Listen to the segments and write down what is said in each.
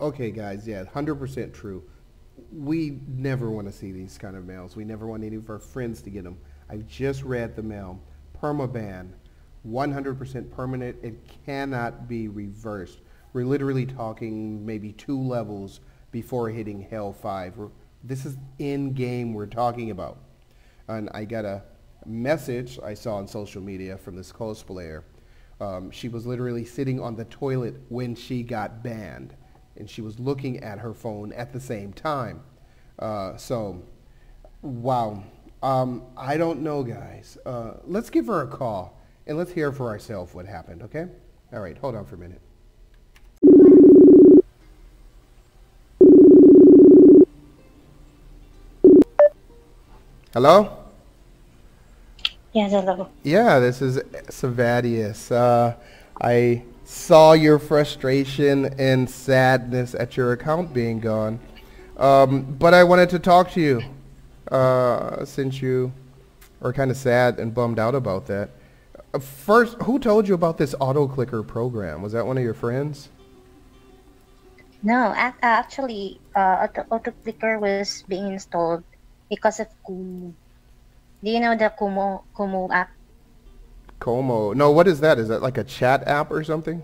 Okay, guys, yeah, 100% true. We never want to see these kind of mails. We never want any of our friends to get them. I just read the mail. Permaban, 100% permanent. It cannot be reversed. We're literally talking maybe two levels before hitting Hell 5. We're, this is in-game we're talking about. And I got a message I saw on social media from this cosplayer. Um, she was literally sitting on the toilet when she got banned and she was looking at her phone at the same time. Uh, so, wow. Um, I don't know, guys. Uh, let's give her a call and let's hear for ourselves what happened, okay? All right, hold on for a minute. Hello? Yes, hello. Yeah, this is Savadious. Uh, I saw your frustration and sadness at your account being gone. Um, but I wanted to talk to you uh, since you are kind of sad and bummed out about that. First, who told you about this auto clicker program? Was that one of your friends? No, actually, uh, auto, auto clicker was being installed because of Kumu. Do you know the Kumu Kumu app? Como. No, what is that? Is that like a chat app or something?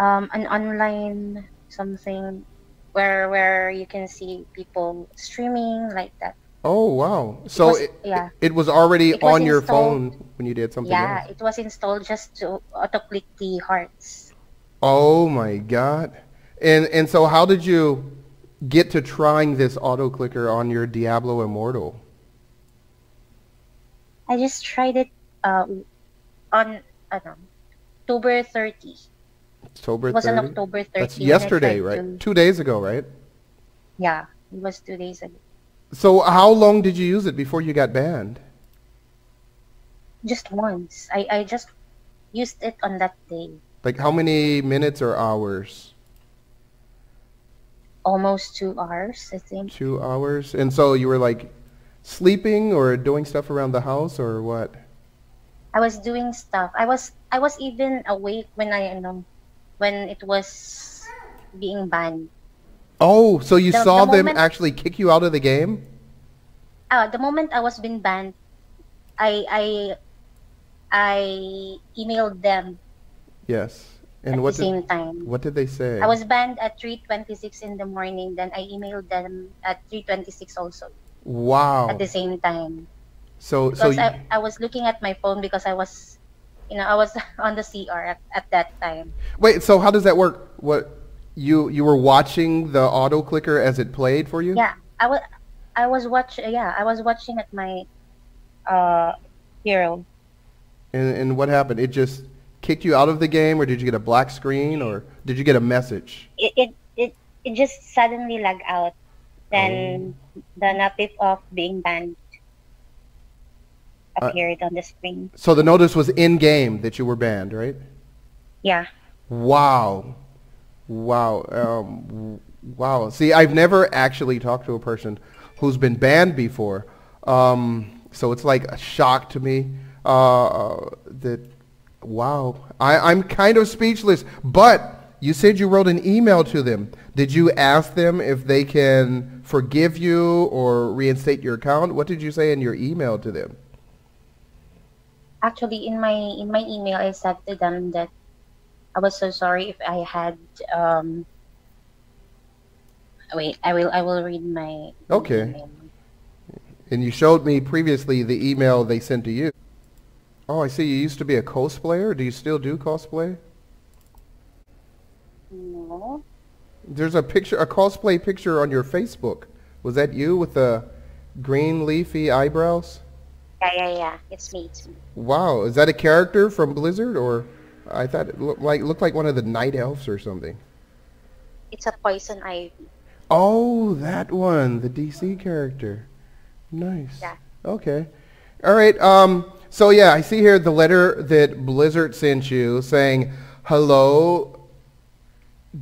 Um, an online something where where you can see people streaming like that. Oh wow! So was- it, yeah. it, was already It was on your phone when you did something Yeah, else. it was installed just to auto click the hearts. Oh my god! And and so how did you get to trying this auto clicker on your Diablo Immortal? I just tried it uh, on ano, October 30. October It was on October 30. That's yesterday, right? to- Two days ago, right? yeah, it was two days ago. So how long did you use it before you got banned? Just once. I, I just used it on that day. Like how many minutes or hours? Almost two hours, I think. Two hours. And so you were like sleeping or doing stuff around the house or what? I was doing stuff. I was I was even awake when I you know when it was being banned. Oh, so you The- saw the them moment- actually kick you out of the game? Uh, the moment I was being banned, I I I emailed them Yes. at And what the did, same time. what did they say? I was banned at 3:26 in the morning. Then I emailed them at 3:26 also Wow. at the same time. So so you, I, I was looking at my phone because I was, you know, I was on the CR at, at that time. wait, so how does that work? What you you were watching the auto clicker as it played for you? Yeah, I was I was watch yeah I was watching at my uh hero. And and what happened? It just kicked you out of the game or did you get a black screen or did you get a message? It it it, it just suddenly lag out. Then the notif of being banned Uh, on the screen. So the notice was in game that you were banned, right? Yeah. Wow. Wow. Um, wow. See, I've never actually talked to a person who's been banned before. Um, so it's like a shock to me uh, that, wow. I, I'm kind of speechless. But you said you wrote an email to them. Did you ask them if they can forgive you or reinstate your account? What did you say in your email to them? Actually, in my in my email, I said to them that I was so sorry if I had um. Wait, I will I will read my Okay. email. And you showed me previously the email they sent to you. Oh, I see. You used to be a cosplayer. Do you still do cosplay? No. There's a picture, a cosplay picture on your Facebook. Was that you with the green leafy eyebrows? Yeah, yeah, yeah. It's me. It's me. Wow, is that a character from Blizzard, or I thought it looked like looked like one of the night elves or something? It's a poison ivy. Oh, that one, the DC character. Nice. Yeah. Okay. All right. Um. So yeah, I see here the letter that Blizzard sent you saying, "Hello.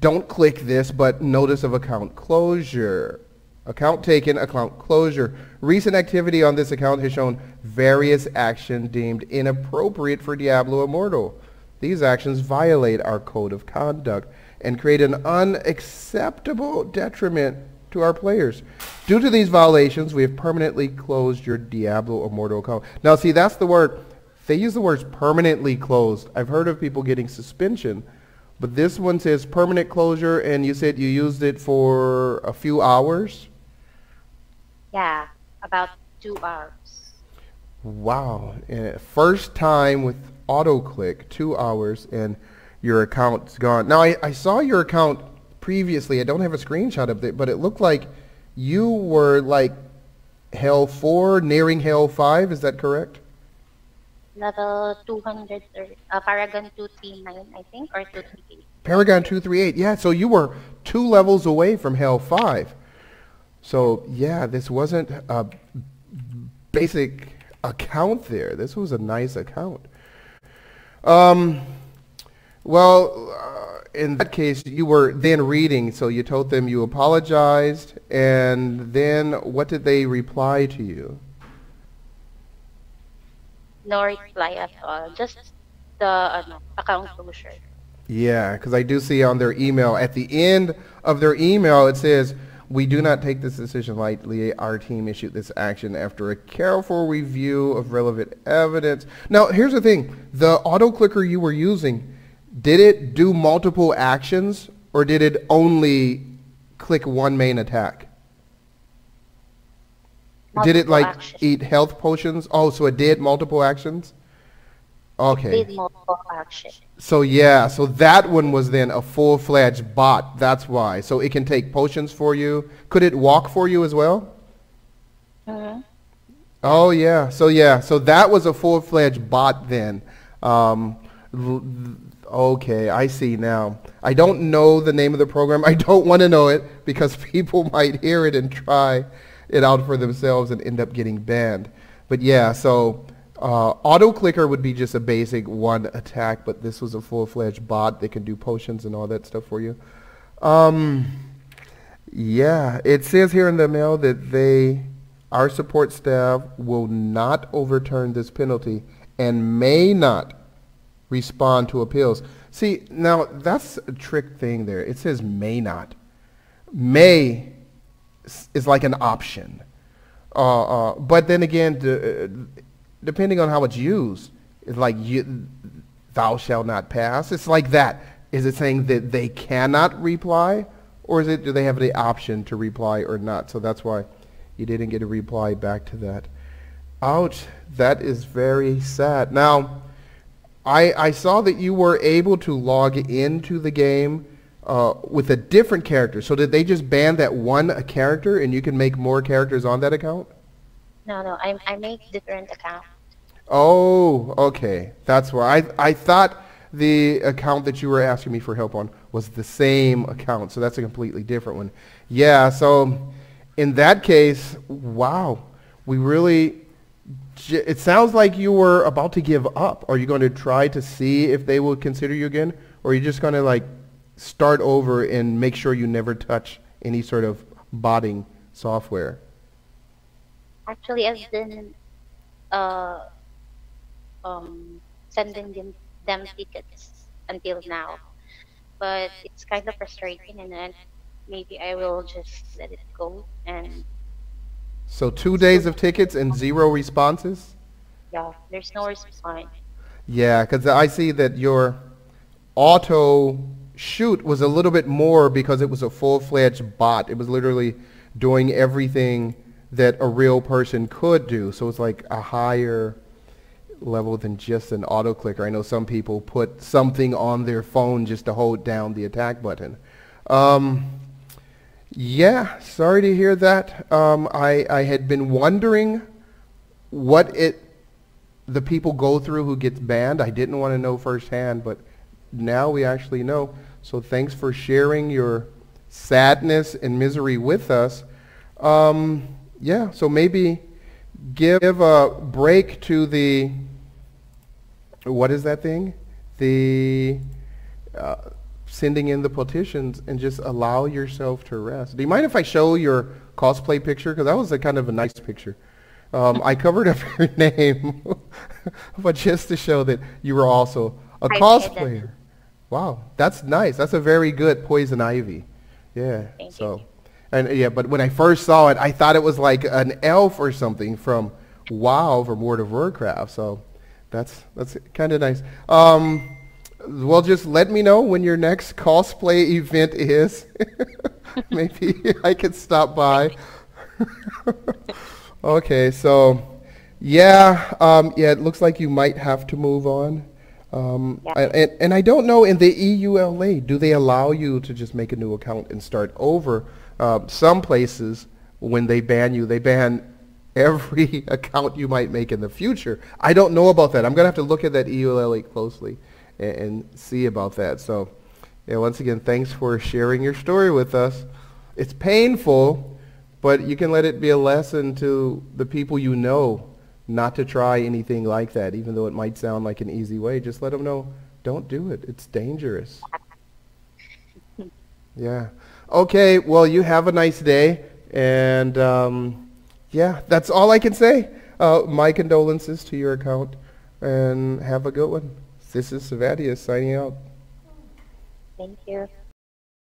Don't click this, but notice of account closure. Account taken, account closure. Recent activity on this account has shown various action deemed inappropriate for Diablo Immortal. These actions violate our code of conduct and create an unacceptable detriment to our players. Due to these violations, we have permanently closed your Diablo Immortal account. Now, see, that's the word. They use the words permanently closed. I've heard of people getting suspension, but this one says permanent closure, and you said you used it for a few hours? Yeah, about two hours. Wow. And first time with auto-click, two hours, and your account's gone. Now, I, I saw your account previously. I don't have a screenshot of it, but it looked like you were like Hell 4, nearing Hell 5. Is that correct? Level 230, uh, Paragon 239, I think, or 238. Paragon 238. Yeah, so you were two levels away from Hell 5. So, yeah, this wasn't a basic account there. This was a nice account. Um, well, uh, in that case, you were then reading, so you told them you apologized, and then what did they reply to you? No reply at all. Just the uh, account closure. Yeah, because I do see on their email, at the end of their email, it says, we do not take this decision lightly. Our team issued this action after a careful review of relevant evidence. Now, here's the thing. The auto clicker you were using, did it do multiple actions or did it only click one main attack? did it like eat health potions? Oh, so it did multiple actions? Okay. Action. So yeah, so that one was then a full-fledged bot. That's why. So it can take potions for you. Could it walk for you as well? hmm Oh yeah. So yeah. So that was a full-fledged bot then. Um, okay, I see now. I don't know the name of the program. I don't want to know it because people might hear it and try it out for themselves and end up getting banned. But yeah, so uh, auto clicker would be just a basic one attack, but this was a full-fledged bot that can do potions and all that stuff for you. Um, yeah, it says here in the mail that they, our support staff will not overturn this penalty and may not respond to appeals. See, now that's a trick thing there. It says may not. May is like an option. Uh, uh, but then again, uh, depending on how it's used, it's like you, thou shalt not pass. It's like that. Is it saying that they cannot reply, or is it do they have the option to reply or not? So that's why you didn't get a reply back to that. Ouch, that is very sad. Now, I, I saw that you were able to log into the game uh, with a different character. So did they just ban that one character and you can make more characters on that account? No, no, I, I make different account. Oh, okay. That's why. I, I thought the account that you were asking me for help on was the same account. So that's a completely different one. Yeah, so in that case, wow. We really, it sounds like you were about to give up. Are you going to try to see if they will consider you again? Or are you just going to like start over and make sure you never touch any sort of botting software? Actually, I've been uh, um, sending them, them tickets until now. But it's kind of frustrating, and then maybe I will just let it go. And So two days of tickets and zero responses? yeah, there's no response. Yeah, because I see that your auto shoot was a little bit more because it was a full-fledged bot. It was literally doing everything that a real person could do. So it's like a higher level than just an auto clicker. I know some people put something on their phone just to hold down the attack button. Um, yeah, sorry to hear that. Um, I, I had been wondering what it the people go through who gets banned. I didn't want to know firsthand, but now we actually know. So thanks for sharing your sadness and misery with us. Um, yeah, so maybe give a break to the, what is that thing? The uh, sending in the petitions and just allow yourself to rest. Do you mind if I show your cosplay picture? Because that was a kind of a nice picture. Um, I covered up your name, but just to show that you were also A I've cosplayer. Wow, that's nice. That's a very good poison ivy. Yeah. Thank so, you. And yeah, but when I first saw it, I thought it was like an elf or something from WoW from World of Warcraft. So, that's that's kind of nice. Um, well, just let me know when your next cosplay event is. Maybe I could stop by. okay, so yeah, um, yeah, it looks like you might have to move on. Um, Yeah. I- and, and I don't know in the EULA, do they allow you to just make a new account and start over? Uh, some places, when they ban you, they ban every account you might make in the future. I don't know about that. I'm going to have to look at that EULA closely and, and see about that. So, yeah, once again, thanks for sharing your story with us. It's painful, but you can let it be a lesson to the people you know not to try anything like that, even though it might sound like an easy way. Just let them know, don't do it. It's dangerous. Yeah. Okay, well, you have a nice day. And, um, yeah, that's all I can say. Uh, my condolences to your account, and have a good one. This is Savadious signing out. Thank you.